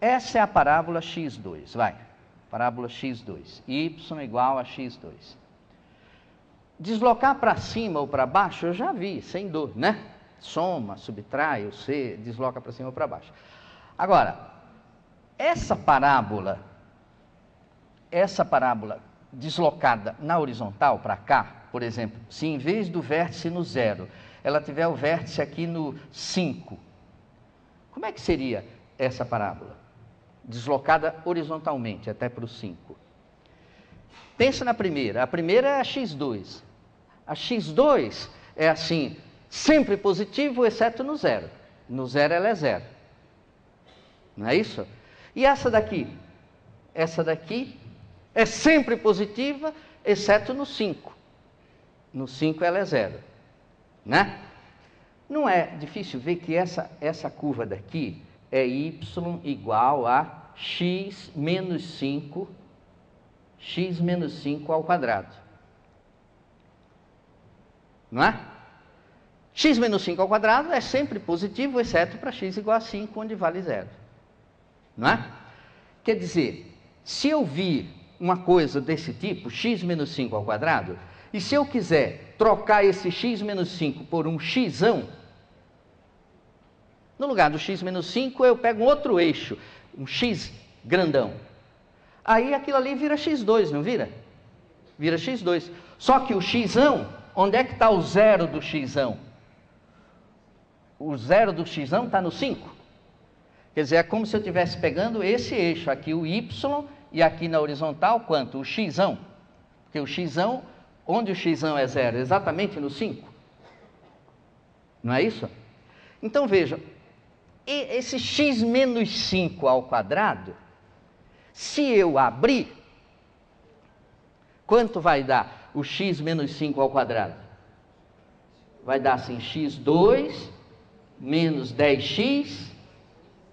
Essa é a parábola x2, vai. Parábola x2. y igual a x2. Deslocar para cima ou para baixo, eu já vi, sem dor, né? Soma, subtrai, o C, desloca para cima ou para baixo. Agora, essa parábola, essa parábola deslocada na horizontal para cá, por exemplo, se em vez do vértice no zero, ela tiver o vértice aqui no 5, como é que seria essa parábola? Deslocada horizontalmente até para o 5. Pensa na primeira. A primeira é a x2. A x2 é assim, sempre positivo, exceto no zero. No zero ela é zero. Não é isso? E essa daqui? Essa daqui é sempre positiva, exceto no 5. No 5 ela é zero. Né? Não é difícil ver que essa, essa curva daqui é y igual a x menos 5, x menos 5 ao quadrado. Não é? x menos 5 ao quadrado é sempre positivo, exceto para x igual a 5, onde vale zero. Não é? Quer dizer, se eu vir uma coisa desse tipo, x menos 5 ao quadrado, e se eu quiser trocar esse x menos 5 por um x, no lugar do x menos 5, eu pego um outro eixo, um x grandão. Aí aquilo ali vira x2, não vira? Vira x2. Só que o x, onde é que está o zero do x? O zero do x está no 5. Quer dizer, é como se eu estivesse pegando esse eixo aqui, o y, e aqui na horizontal, quanto? O x. Porque o x, onde o x é zero? Exatamente no 5. Não é isso? Então veja, esse x menos 5 ao quadrado, se eu abrir, quanto vai dar o x menos 5 ao quadrado? Vai dar assim, x2 menos 10x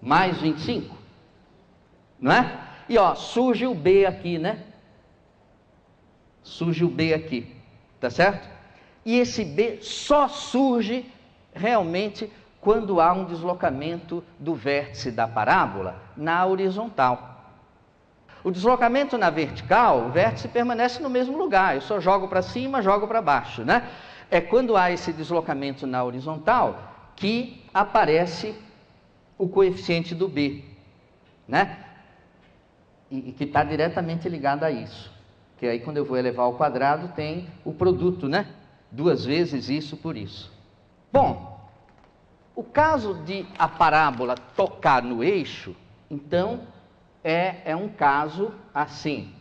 mais 25. Não é? E ó, surge o b aqui, né? Surge o b aqui, tá certo? E esse b só surge realmente quando há um deslocamento do vértice da parábola na horizontal. O deslocamento na vertical, o vértice permanece no mesmo lugar, eu só jogo para cima, jogo para baixo, né? É quando há esse deslocamento na horizontal que aparece o coeficiente do B, né? E, e que está diretamente ligado a isso. Que aí quando eu vou elevar ao quadrado tem o produto, né? Duas vezes isso por isso. Bom, o caso de a parábola tocar no eixo, então, é, é um caso assim.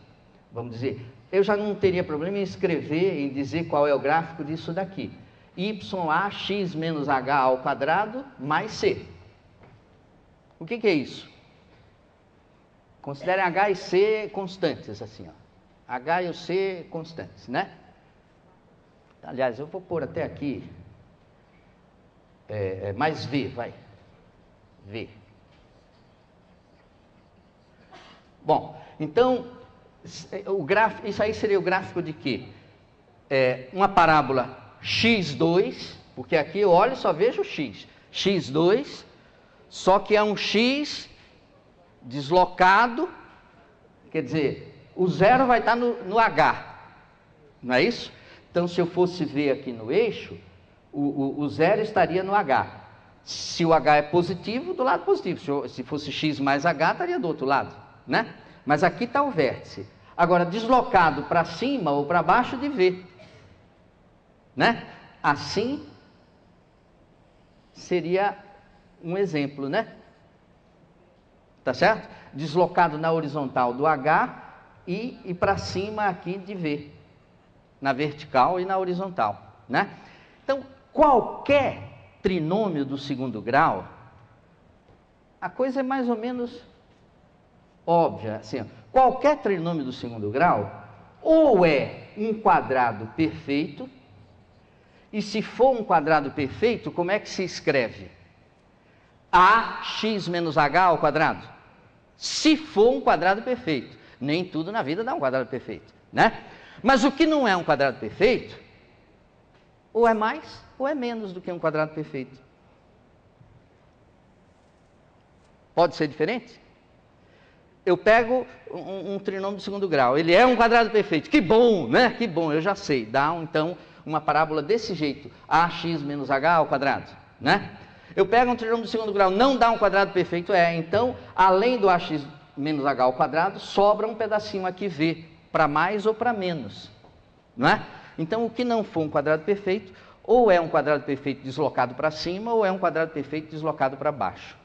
Vamos dizer, eu já não teria problema em escrever, em dizer qual é o gráfico disso daqui. YAX menos H ao quadrado mais C. O que, que é isso? Considere H e C constantes, assim, ó. H e o C constantes, né? Aliás, eu vou pôr até aqui é, é, mais V, vai. V. Bom, então, o gráfico, isso aí seria o gráfico de quê? É, uma parábola x2, porque aqui eu olho e só vejo x. x2, só que é um x deslocado, quer dizer, o zero vai estar no, no H, não é isso? Então, se eu fosse ver aqui no eixo, o, o, o zero estaria no H. Se o H é positivo, do lado positivo. Se, se fosse x mais H, estaria do outro lado, né? Mas aqui está o vértice. Agora, deslocado para cima ou para baixo de V. Né? Assim seria um exemplo, né? Tá certo? Deslocado na horizontal do H e, e para cima aqui de V. Na vertical e na horizontal, né? Então, qualquer trinômio do segundo grau, a coisa é mais ou menos óbvia. Assim, qualquer trinômio do segundo grau, ou é um quadrado perfeito, e se for um quadrado perfeito, como é que se escreve? ax menos h ao quadrado. Se for um quadrado perfeito. Nem tudo na vida dá um quadrado perfeito, né? Mas o que não é um quadrado perfeito, ou é mais ou é menos do que um quadrado perfeito? Pode ser diferente? eu pego um, um, trinômio de segundo grau, ele é um quadrado perfeito, que bom, né? Que bom, eu já sei. Dá então uma parábola desse jeito, ax menos h ao quadrado, né? Eu pego um trinômio de segundo grau, não dá um quadrado perfeito, é. Então, além do ax menos h ao quadrado, sobra um pedacinho aqui v, para mais ou para menos, não é? Então, o que não for um quadrado perfeito, ou é um quadrado perfeito deslocado para cima, ou é um quadrado perfeito deslocado para baixo.